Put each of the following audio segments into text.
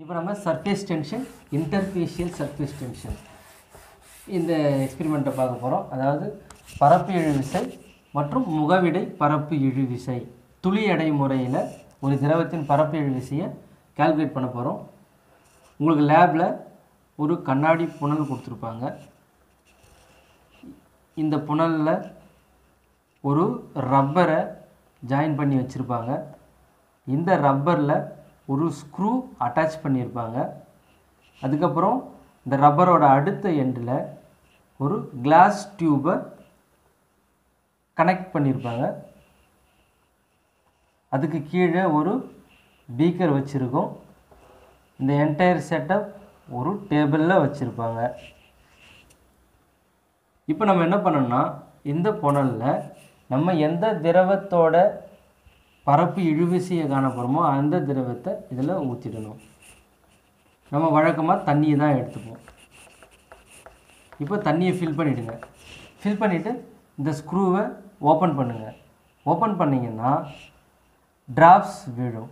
இப்போ நம்ம surface tension interfacial surface tension இந்த எக்ஸ்பெரிமெண்ட்டை பார்க்க போகிறோம் அதாவது பரப்பு இழுவிசை மற்றும் முகவிடை பரப்பு இழுவிசை. துளி எடை முறையில் ஒரு திரவத்தின் பரப்பு இழுவிசையை கால்குலேட் பண்ண போகிறோம் உங்களுக்கு லேபில் ஒரு கண்ணாடி புனல் கொடுத்துருப்பாங்க. இந்த புனலில் ஒரு ரப்பரை ஜாயின் பண்ணி வச்சுருப்பாங்க. இந்த ரப்பரில் ஒரு ஸ்க்ரூ அட்டாச் பண்ணியிருப்பாங்க. அதுக்கப்புறம் இந்த ரப்பரோட அடுத்த எண்டில் ஒரு கிளாஸ் டியூபை கனெக்ட் பண்ணியிருப்பாங்க. அதுக்கு கீழே ஒரு பீக்கர் வச்சுருக்கோம். இந்த என்டையர் செட்டப் ஒரு டேபிளில் வச்சுருப்பாங்க. இப்போ நம்ம என்ன பண்ணோம்னா இந்த புனலில் நம்ம எந்த திரவத்தோட பரப்பு இழுவிசையை காணப்படுமோ அந்த திரவத்தை இதில் ஊற்றிடணும். நம்ம வழக்கமாக தண்ணியை தான் எடுத்துப்போம். இப்போ தண்ணியை ஃபில் பண்ணிவிடுங்க ஃபில் பண்ணிவிட்டு இந்த ஸ்க்ரூவை ஓப்பன் பண்ணுங்கள் ஓப்பன் பண்ணிங்கன்னா ட்ராப்ஸ் விழும்.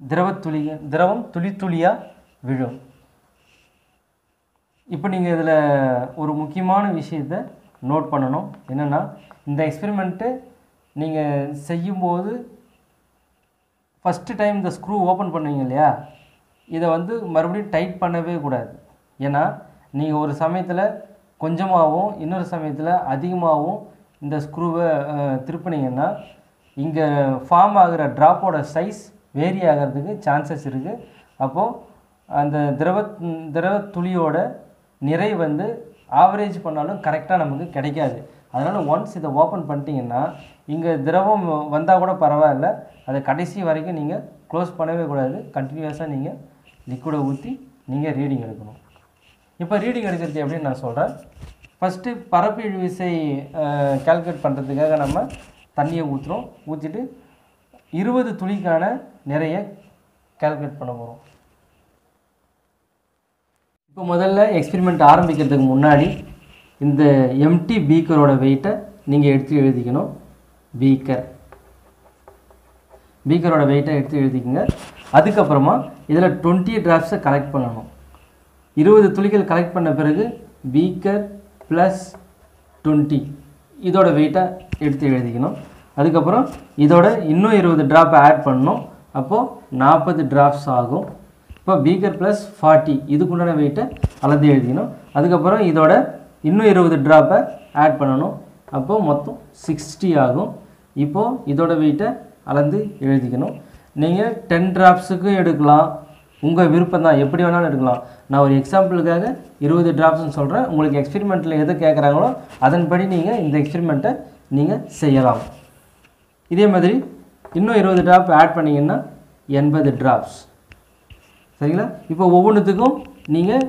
திரவ துளி திரவம் துளி துளியாக விழும். இப்போ நீங்கள் இதில் ஒரு முக்கியமான விஷயத்தை நோட் பண்ணணும். என்னென்னா இந்த எக்ஸ்பெரிமெண்ட்டு நீங்கள் செய்யும்போது ஃபஸ்ட்டு டைம் இந்த ஸ்க்ரூ ஓப்பன் பண்ணுவீங்க இல்லையா? இதை வந்து மறுபடியும் டைட் பண்ணவே கூடாது. ஏன்னா நீங்கள் ஒரு சமயத்தில் கொஞ்சமாகவும் இன்னொரு சமயத்தில் அதிகமாகவும் இந்த ஸ்க்ரூவை திருப்பினீங்கன்னா இங்கே ஃபார்ம் ஆகிற ட்ராப்போட சைஸ் வேரி ஆகிறதுக்கு சான்சஸ் இருக்குது அப்போது அந்த திரவ திரவ துளியோட நிறை வந்து ஆவரேஜ் பண்ணாலும் கரெக்டாக நமக்கு கிடைக்காது. அதனால் ஒன்ஸ் இதை ஓப்பன் பண்ணிட்டீங்கன்னா இங்கே திரவம் வந்தால் கூட பரவாயில்ல. அதை கடைசி வரைக்கும் நீங்கள் க்ளோஸ் பண்ணவே கூடாது. கண்டினியூஸாக நீங்கள் லிக்விடை ஊற்றி நீங்கள் ரீடிங் எடுக்கணும். இப்போ ரீடிங் எடுக்கிறது எப்படின்னு நான் சொல்கிறேன் ஃபஸ்ட்டு பரப்பிழி விசை கால்குலேட் பண்ணுறதுக்காக நம்ம தண்ணியை ஊற்றுறோம் ஊற்றிட்டு இருபது துளிக்கான நிறைய கால்குலேட் பண்ண போகிறோம் இப்போ முதல்ல எக்ஸ்பெரிமெண்ட் ஆரம்பிக்கிறதுக்கு முன்னாடி இந்த எம்டி பீக்கரோட வெயிட்டை நீங்கள் எடுத்து எழுதிக்கணும். பீக்கர் பீக்கரோட வெயிட்டை எடுத்து எழுதிக்கோங்க. அதுக்கப்புறமா இதில் டுவெண்ட்டி ட்ராப்ஸை கலெக்ட் பண்ணணும். இருபது துளிகள் கலெக்ட் பண்ண பிறகு பீக்கர் ப்ளஸ் டுவெண்ட்டி இதோட வெயிட்டை எடுத்து எழுதிக்கணும். அதுக்கப்புறம் இதோட இன்னும் இருபது ட்ராப்பை ஆட் பண்ணணும். அப்போது நாற்பது ட்ராப்ஸ் ஆகும். இப்போ பீக்கர் ப்ளஸ் ஃபார்ட்டி இதுக்குண்டான வெயிட்டை அளந்து எழுதிக்கணும். அதுக்கப்புறம் இதோட இன்னும் இருபது ட்ராப்பை ஆட் பண்ணணும். அப்போது மொத்தம் சிக்ஸ்டி ஆகும். இப்போது இதோட வெயிட்டை அளந்து எழுதிக்கணும். நீங்கள் டென் ட்ராப்ஸுக்கும் எடுக்கலாம். உங்கள் விருப்பம் தான். எப்படி வேணாலும் எடுக்கலாம். நான் ஒரு எக்ஸாம்பிளுக்காக இருபது ட்ராப்ஸ்னு சொல்கிறேன் உங்களுக்கு எக்ஸ்பெரிமெண்ட்டில் எது கேட்குறாங்களோ அதன்படி நீங்கள் இந்த எக்ஸ்பெரிமெண்ட்டை நீங்கள் செய்யலாம். இதே மாதிரி இன்னும் இருபது ட்ராப் ஆட் பண்ணிங்கன்னா எண்பது ட்ராப்ஸ் சரிங்களா? இப்போ ஒவ்வொன்றுத்துக்கும் நீங்கள்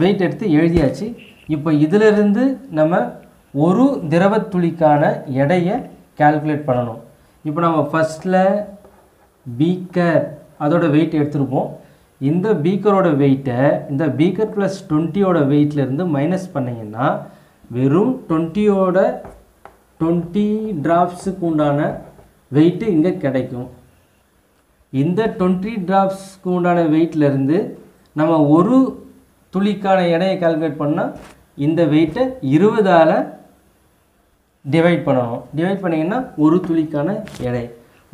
வெயிட் எடுத்து எழுதியாச்சு. இப்போ இதிலிருந்து நம்ம ஒரு திரவத்துளிக்கான எடையை கால்குலேட் பண்ணணும். இப்போ நம்ம ஃபஸ்ட்டில் பீக்கர் அதோட வெயிட் எடுத்துருப்போம். இந்த பீக்கரோட வெயிட்டை இந்த பீக்கர் ப்ளஸ் டுவெண்ட்டியோட வெயிட்லேருந்து மைனஸ் பண்ணிங்கன்னா வெறும் டுவெண்ட்டியோட டுவெண்ட்டி ட்ராப்ஸுக்கு உண்டான வெயிட்டு இங்கே கிடைக்கும். இந்த டுவெண்ட்டி ட்ராப்ஸ்க்கு உண்டான வெயிட்லேருந்து நம்ம ஒரு துளிக்கான எடையை கால்குலேட் பண்ணால் இந்த வெயிட்டை இருபதால் டிவைட் பண்ணணும். டிவைட் பண்ணிங்கன்னா ஒரு துளிக்கான எடை.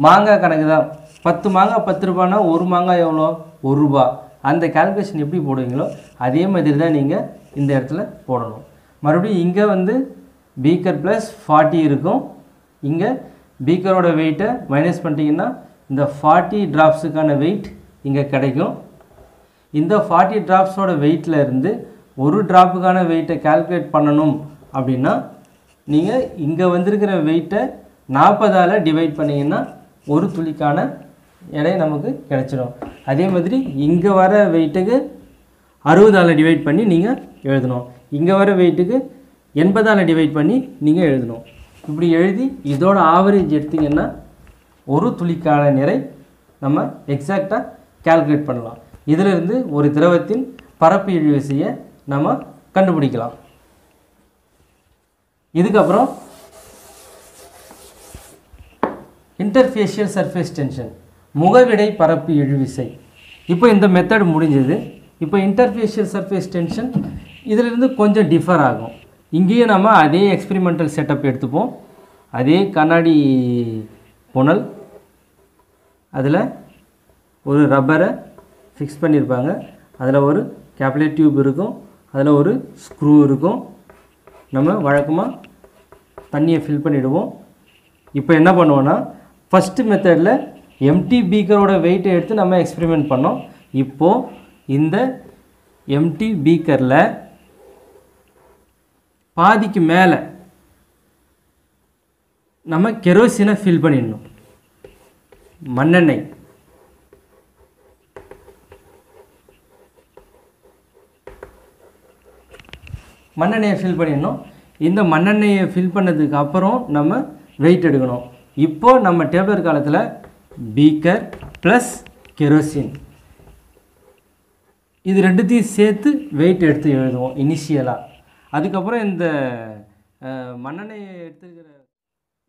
மாங்காய் கணக்கு தான். பத்து மாங்காய் பத்து ரூபான்னா ஒரு மாங்காய் எவ்வளோ? ஒரு ரூபா. அந்த கால்குலேஷன் எப்படி போடுவீங்களோ அதே மாதிரி தான் நீங்கள் இந்த இடத்துல போடணும். மறுபடியும் இங்கே வந்து பீக்கர் ப்ளஸ் ஃபார்ட்டி இருக்கும். இங்கே பீக்கரோட வெயிட்டை மைனஸ் பண்ணிட்டீங்கன்னா இந்த ஃபார்ட்டி ட்ராப்ஸுக்கான வெயிட் இங்கே கிடைக்கும். இந்த ஃபார்ட்டி ட்ராப்ஸோட வெயிட்டில் இருந்து ஒரு ட்ராப்புக்கான வெயிட்டை கால்குலேட் பண்ணணும் அப்படின்னா நீங்கள் இங்கே வந்திருக்கிற வெயிட்டை நாற்பதால் டிவைட் பண்ணிங்கன்னா ஒரு துளிக்கான எடை நமக்கு கிடச்சிடும். அதே மாதிரி இங்கே வர வெயிட்டுக்கு அறுபதால் டிவைட் பண்ணி நீங்கள் எழுதணும். இங்கே வர வெயிட்டுக்கு எண்பதால் டிவைட் பண்ணி நீங்கள் எழுதணும். இப்படி எழுதி இதோட ஆவரேஜ் எடுத்திங்கன்னா ஒரு துளிக்கான நிறை நம்ம எக்ஸாக்டாக கால்குலேட் பண்ணலாம். இதிலிருந்து ஒரு திரவத்தின் பரப்பு இழுவிசையை நம்ம கண்டுபிடிக்கலாம். இதுக்கப்புறம் இன்டர்ஃபேஷியல் சர்ஃபேஸ் டென்ஷன் முகவிடை பரப்பு இழுவிசை. இப்போ இந்த மெத்தட் முடிஞ்சது. இப்போ இன்டர்ஃபேஷியல் சர்ஃபேஸ் டென்ஷன் இதிலிருந்து கொஞ்சம் டிஃபர் ஆகும். இங்கேயும் நம்ம அதே எக்ஸ்பிரிமெண்டல் செட்டப் எடுத்துப்போம். அதே கண்ணாடி புனல். அதில் ஒரு ரப்பரை ஃபிக்ஸ் பண்ணியிருப்பாங்க. அதில் ஒரு கேப்லேட் டியூப் இருக்கும். அதில் ஒரு ஸ்க்ரூ இருக்கும். நம்ம வழக்கமாக தண்ணியை ஃபில் பண்ணிவிடுவோம் இப்போ என்ன பண்ணுவோன்னா ஃபஸ்ட்டு மெத்தடில் எம்டி பீக்கரோட வெயிட்டை எடுத்து நம்ம எக்ஸ்பெரிமெண்ட் பண்ணோம். இப்போது இந்த எம்டி பீக்கரில் பாதிக்கு மேலே நம்ம கெரோசினை ஃபில் பண்ணிடணும். மண்ணெண்ணெய். மண்ணெண்ணெயை ஃபில் பண்ணிடணும். இந்த மண்ணெண்ணெயை ஃபில் பண்ணதுக்கு அப்புறம் நம்ம வெயிட் எடுக்கணும். இப்போது நம்ம டேப்லர் காலத்தில் பீக்கர் ப்ளஸ் கெரோசின் இது ரெண்டுத்தையும் சேர்த்து வெயிட் எடுத்து எழுதுவோம் இனிஷியலாக அதுக்கப்புறம் இந்த மண்ணெண்ணெயை எடுத்துக்கிற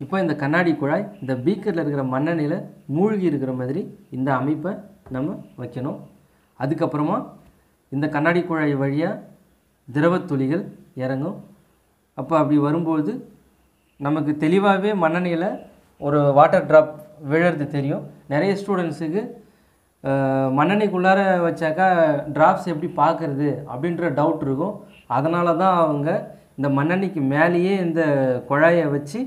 இப்போ இந்த கண்ணாடி குழாய் இந்த பீக்கரில் இருக்கிற மண்ணெண்ணெயில் மூழ்கி இருக்கிற மாதிரி இந்த அமைப்பை நம்ம வைக்கணும். அதுக்கப்புறமா இந்த கண்ணாடி குழாய் வழியாக திரவத் துளிகள் இறங்கும். அப்போ அப்படி வரும்போது நமக்கு தெளிவாகவே மண்ணெண்ணெயில் ஒரு வாட்டர் ட்ராப் விழுறது தெரியும். நிறைய ஸ்டூடெண்ட்ஸுக்கு மண்ணெண்ணைக்குள்ளார வச்சாக்கா ட்ராப்ஸ் எப்படி பார்க்குறது அப்படின்ற டவுட் இருக்கும். அதனால தான் அவங்க இந்த மண்ணெண்ணிக்கு மேலேயே இந்த குழாயை வச்சு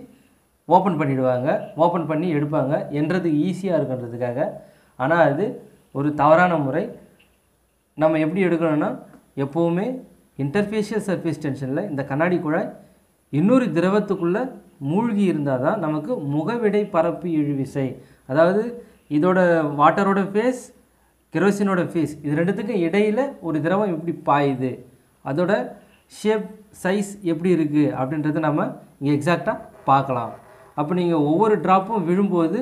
ஓப்பன் பண்ணிவிடுவாங்க ஓப்பன் பண்ணி எடுப்பாங்க. என்றதுக்கு ஈஸியாக இருக்குன்றதுக்காக. ஆனால் அது ஒரு தவறான முறை. நம்ம எப்படி எடுக்கணும்னா எப்போவுமே இன்டர்ஃபேஷியல் சர்ஃபேஸ் டென்ஷனில் இந்த கண்ணாடி குழாய் இன்னொரு திரவத்துக்குள்ளே மூழ்கி இருந்தால் தான் நமக்கு முகவிடை பரப்பு இழுவிசை. அதாவது இதோட வாட்டரோட ஃபேஸ் கெரோசினோட ஃபேஸ் இது ரெண்டுத்துக்கும் இடையில் ஒரு திரவம் எப்படி பாயுது அதோட ஷேப் சைஸ் எப்படி இருக்குது அப்படின்றத நம்ம இங்கே எக்ஸாக்டாக பார்க்கலாம். அப்போ நீங்கள் ஒவ்வொரு ட்ராப்பும் விழும்போது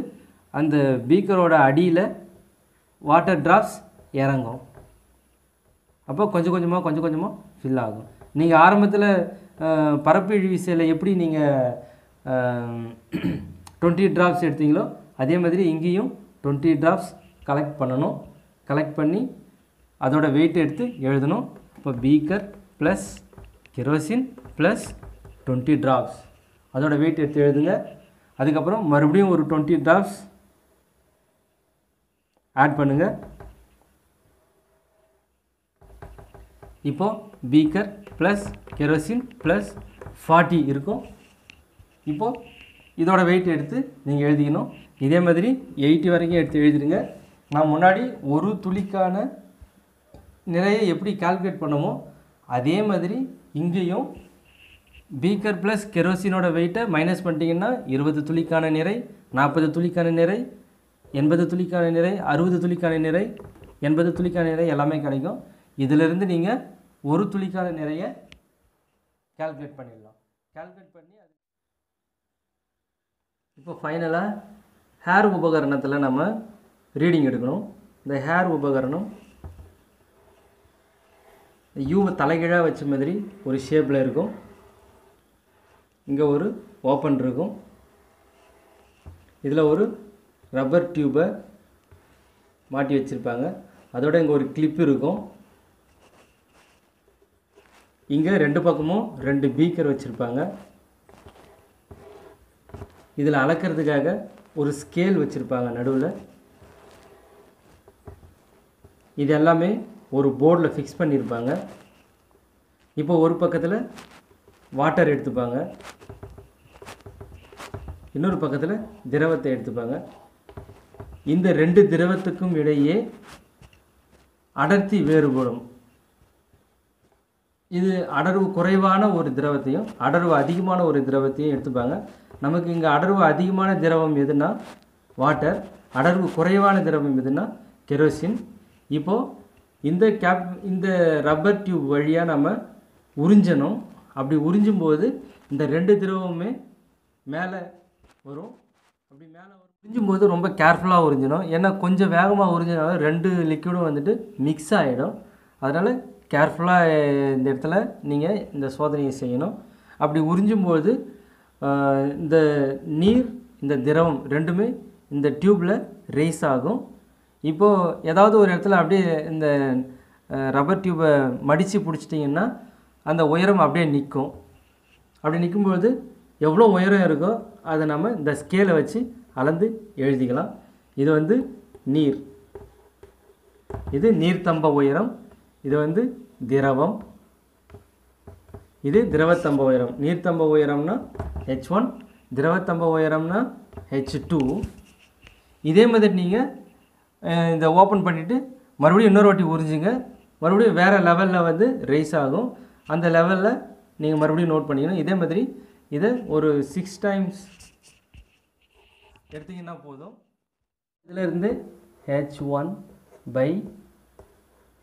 அந்த பீக்கரோட அடியில் வாட்டர் ட்ராப்ஸ் இறங்கும். அப்போ கொஞ்சம் கொஞ்சமாக கொஞ்சம் கொஞ்சமாக ஃபில் ஆகும். நீங்கள் ஆரம்பத்தில் பரப்பு இழுவிசையில் எப்படி நீங்கள் டுவெண்ட்டி ட்ராப்ஸ் எடுத்தீங்களோ அதே மாதிரி இங்கேயும் டுவெண்ட்டி ட்ராப்ஸ் கலெக்ட் பண்ணணும். கலெக்ட் பண்ணி அதோட வெயிட் எடுத்து எழுதணும். இப்போ beaker plus kerosene plus twenty drops அதோட வெயிட் எடுத்து எழுதுங்க. அதுக்கப்புறம் மறுபடியும் ஒரு டுவெண்ட்டி ட்ராப்ஸ் ஆட் பண்ணுங்கள் இப்போ beaker plus kerosene plus forty இருக்கும். இப்போது இதோட வெயிட் எடுத்து நீங்கள் எழுதிக்கணும். இதே மாதிரி எயிட்டி வரைக்கும் எடுத்து எழுதிடுங்க. நான் முன்னாடி ஒரு துளிக்கான நிறைய எப்படி கால்குலேட் பண்ணமோ அதே மாதிரி இங்கேயும் பீக்கர் ப்ளஸ் கெரோசினோட வெயிட்டை மைனஸ் பண்ணிட்டீங்கன்னா இருபது துளிக்கான நிறை நாற்பது துளிக்கான நிறை எண்பது துளிக்கான நிறை அறுபது துளிக்கான நிறை எண்பது துளிக்கான நிறை எல்லாமே கிடைக்கும். இதிலிருந்து நீங்கள் ஒரு துளிக்கான நிறைய கால்குலேட் பண்ணிடலாம். கால்குலேட் பண்ணி அது இப்போ ஃபைனலாக ஹேர் உபகரணத்தில் நம்ம ரீடிங் எடுக்கணும். இந்த ஹேர் உபகரணம் யூவை தலைகீழாக வச்ச மாதிரி ஒரு ஷேப்பில் இருக்கும். இங்கே ஒரு ஓப்பன் இருக்கும். இதில் ஒரு ரப்பர் டியூப்பை மாட்டி வச்சுருப்பாங்க. அதோட இங்கே ஒரு கிளிப் இருக்கும். இங்கே ரெண்டு பக்கமும் ரெண்டு பீக்கர் வச்சுருப்பாங்க. இதில் அளக்கிறதுக்காக ஒரு ஸ்கேல் வச்சுருப்பாங்க நடுவில். இது எல்லாமே ஒரு போர்டில் ஃபிக்ஸ் பண்ணியிருப்பாங்க இப்போ ஒரு பக்கத்தில் வாட்டர் எடுத்துப்பாங்க. இன்னொரு பக்கத்தில் திரவத்தை எடுத்துப்பாங்க. இந்த ரெண்டு திரவத்துக்கும் இடையே அடர்த்தி வேறுபடும். இது அடர்வு குறைவான ஒரு திரவத்தையும் அடர்வு அதிகமான ஒரு திரவத்தையும் எடுத்துப்பாங்க. நமக்கு இங்கே அடர்வு அதிகமான திரவம் எதுனா வாட்டர் அடர்வு குறைவான திரவம் எதுனா கெரோசின் இப்போது இந்த கேப் இந்த ரப்பர் டியூப் வழியாக நம்ம உறிஞ்சணும். அப்படி உறிஞ்சும் போது இந்த ரெண்டு திரவமுமே மேலே வரும். அப்படி மேலே வரும். உறிஞ்சும் போது ரொம்ப கேர்ஃபுல்லாக உறிஞ்சணும். ஏன்னா கொஞ்சம் வேகமாக உறிஞ்சினாலும் ரெண்டு லிக்விடும் வந்துட்டு மிக்ஸ் ஆகிடும் அதனால் கேர்ஃபுல்லாக இந்த இடத்துல நீங்கள் இந்த சோதனையை செய்யணும். அப்படி உறிஞ்சும் இந்த நீர் இந்த திரவம் ரெண்டுமே இந்த டியூப்பில் ரேஸ் ஆகும். இப்போது ஏதாவது ஒரு இடத்துல அப்படியே இந்த ரப்பர் டியூப்பை மடித்து பிடிச்சிட்டிங்கன்னா அந்த உயரம் அப்படியே நிற்கும். அப்படி நிற்கும்பொழுது எவ்வளோ உயரம் இருக்கோ அதை நம்ம இந்த ஸ்கேலை வச்சு அளந்து எழுதிக்கலாம். இது வந்து நீர். இது நீர்த்தம்ப உயரம். இது வந்து திரவம். இது திரவத்தம்ப உயரம் நீர்த்தம்ப உயரம்னா ஹெச் ஒன் திரவத்தம்ப உயரம்னா ஹெச் டூ இதே மாதிரி நீங்கள் இந்த ஓப்பன் பண்ணிவிட்டு மறுபடியும் இன்னொரு வாட்டி உறிஞ்சுங்க. மறுபடியும் வேறு லெவலில் வந்து ரைஸ் ஆகும். அந்த லெவலில் நீங்கள் மறுபடியும் நோட் பண்ணிக்கணும். இதே மாதிரி இதை ஒரு சிக்ஸ் டைம்ஸ் எடுத்தீங்கன்னா போதும். இதிலிருந்து H one by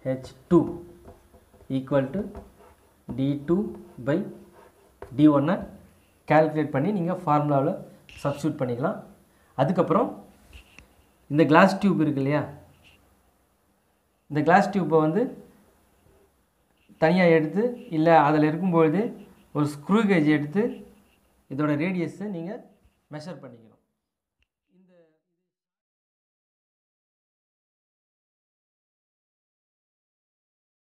H two equal to T two by T ஒன்னை கால்குலேட் பண்ணி நீங்கள் ஃபார்முலாவில் சப்ஸ்டியூட் பண்ணிக்கலாம். அதுக்கப்புறம் இந்த கிளாஸ் டியூப் இருக்கு இல்லையா? இந்த கிளாஸ் டியூப்பை வந்து தனியாக எடுத்து இல்லை அதில் இருக்கும்பொழுது ஒரு ஸ்க்ரூ கேஜ் எடுத்து இதோட ரேடியஸை நீங்கள் மெஷர் பண்ணிக்கணும்.